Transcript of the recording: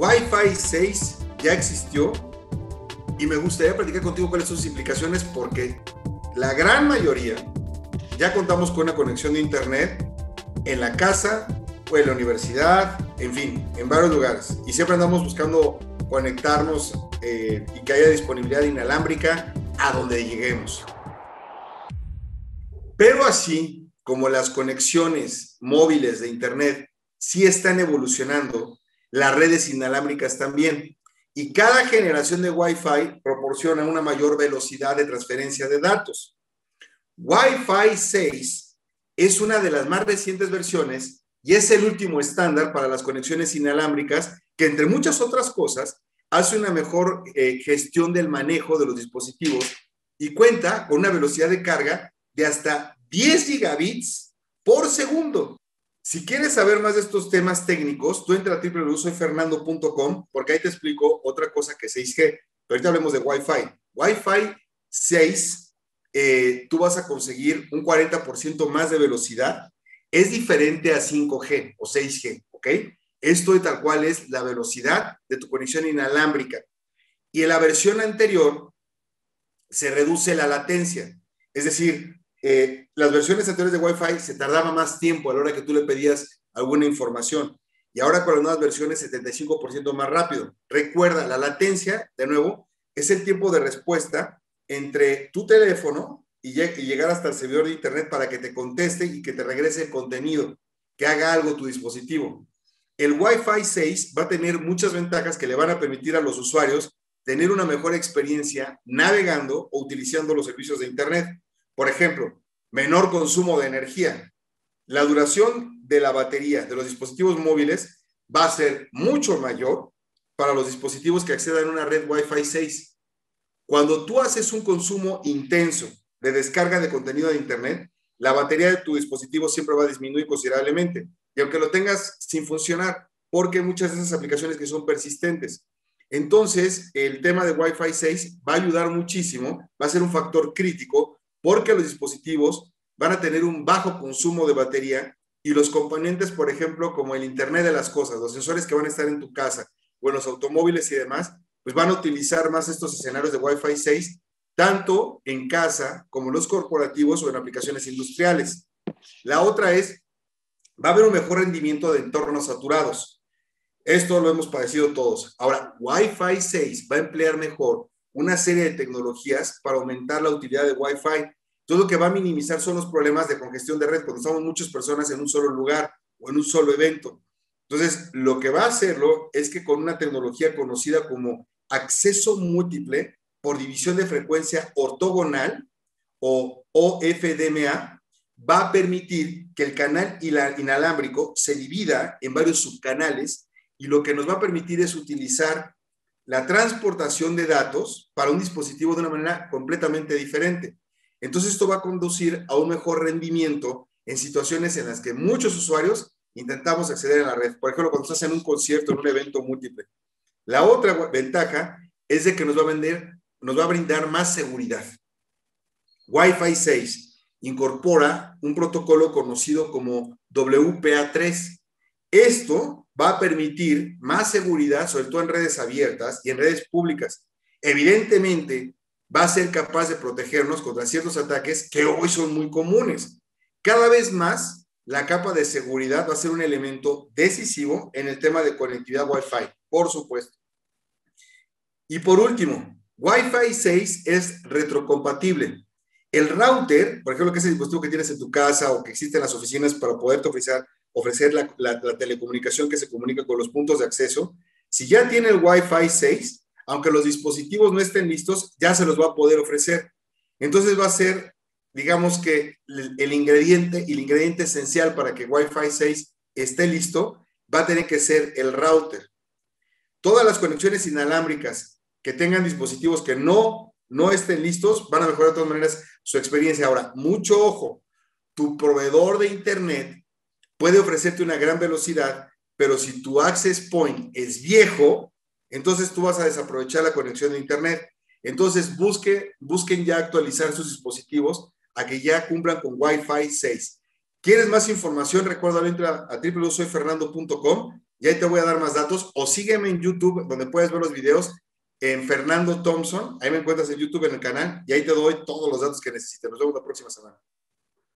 Wi-Fi 6 ya existió y me gustaría platicar contigo cuáles son sus implicaciones porque la gran mayoría ya contamos con una conexión de internet en la casa o en la universidad, en fin, en varios lugares. Y siempre andamos buscando conectarnos eh, y que haya disponibilidad inalámbrica a donde lleguemos. Pero así como las conexiones móviles de internet sí están evolucionando, las redes inalámbricas también. Y cada generación de Wi-Fi proporciona una mayor velocidad de transferencia de datos. Wi-Fi 6 es una de las más recientes versiones y es el último estándar para las conexiones inalámbricas que, entre muchas otras cosas, hace una mejor eh, gestión del manejo de los dispositivos y cuenta con una velocidad de carga de hasta 10 gigabits por segundo. Si quieres saber más de estos temas técnicos, tú entra a www.soyfernando.com porque ahí te explico otra cosa que 6G. Pero ahorita hablemos de Wi-Fi. Wi-Fi 6, eh, tú vas a conseguir un 40% más de velocidad. Es diferente a 5G o 6G, ¿ok? Esto de tal cual es la velocidad de tu conexión inalámbrica. Y en la versión anterior se reduce la latencia. Es decir, eh, las versiones anteriores de Wi-Fi se tardaba más tiempo a la hora que tú le pedías alguna información. Y ahora con las nuevas versiones, 75% más rápido. Recuerda, la latencia, de nuevo, es el tiempo de respuesta entre tu teléfono y, llegar hasta el servidor de Internet para que te conteste y que te regrese el contenido, que haga algo tu dispositivo. El Wi-Fi 6 va a tener muchas ventajas que le van a permitir a los usuarios tener una mejor experiencia navegando o utilizando los servicios de Internet. Por ejemplo, menor consumo de energía. La duración de la batería de los dispositivos móviles va a ser mucho mayor para los dispositivos que accedan a una red Wi-Fi 6. Cuando tú haces un consumo intenso de descarga de contenido de Internet, la batería de tu dispositivo siempre va a disminuir considerablemente. Y aunque lo tengas sin funcionar, porque muchas de esas aplicaciones que son persistentes. Entonces, el tema de Wi-Fi 6 va a ayudar muchísimo, va a ser un factor crítico porque los dispositivos van a tener un bajo consumo de batería y los componentes, por ejemplo, como el Internet de las Cosas, los sensores que van a estar en tu casa o en los automóviles y demás, pues van a utilizar más estos escenarios de Wi-Fi 6, tanto en casa como en los corporativos o en aplicaciones industriales. La otra es, va a haber un mejor rendimiento de entornos saturados. Esto lo hemos padecido todos. Ahora, Wi-Fi 6 va a emplear mejor una serie de tecnologías para aumentar la utilidad de Wi-Fi. Todo lo que va a minimizar son los problemas de congestión de red cuando estamos muchas personas en un solo lugar o en un solo evento. Entonces, lo que va a hacerlo es que con una tecnología conocida como acceso múltiple por división de frecuencia ortogonal o OFDMA, va a permitir que el canal inalámbrico se divida en varios subcanales y lo que nos va a permitir es utilizar la transportación de datos para un dispositivo de una manera completamente diferente. Entonces esto va a conducir a un mejor rendimiento en situaciones en las que muchos usuarios intentamos acceder a la red. Por ejemplo, cuando estás en un concierto, en un evento múltiple. La otra ventaja es de que nos va a nos va a brindar más seguridad. Wi-Fi 6 incorpora un protocolo conocido como WPA3. Esto va a permitir más seguridad, sobre todo en redes abiertas y en redes públicas. Evidentemente, va a ser capaz de protegernos contra ciertos ataques que hoy son muy comunes. Cada vez más, la capa de seguridad va a ser un elemento decisivo en el tema de conectividad Wi-Fi, por supuesto. Y por último, Wi-Fi 6 es retrocompatible. El router, por ejemplo, que es el dispositivo que tienes en tu casa o que existe en las oficinas para poderte ofrecer ofrecer la, telecomunicación que se comunica con los puntos de acceso. Si ya tiene el Wi-Fi 6, aunque los dispositivos no estén listos, ya se los va a poder ofrecer. Entonces va a ser, digamos que el, ingrediente y el ingrediente esencial para que Wi-Fi 6 esté listo va a tener que ser el router. Todas las conexiones inalámbricas que tengan dispositivos que no, no estén listos van a mejorar de todas maneras su experiencia. Ahora, mucho ojo, tu proveedor de Internet puede ofrecerte una gran velocidad, pero si tu access point es viejo, entonces tú vas a desaprovechar la conexión de Internet. Entonces busque, busquen ya actualizar sus dispositivos a que ya cumplan con Wi-Fi 6. ¿Quieres más información? Recuerda, entra a www.soyfernando.com y ahí te voy a dar más datos, o sígueme en YouTube, donde puedes ver los videos, en Fernando Thompson, ahí me encuentras en YouTube en el canal, y ahí te doy todos los datos que necesites. Nos vemos la próxima semana.